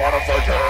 Motherfucker.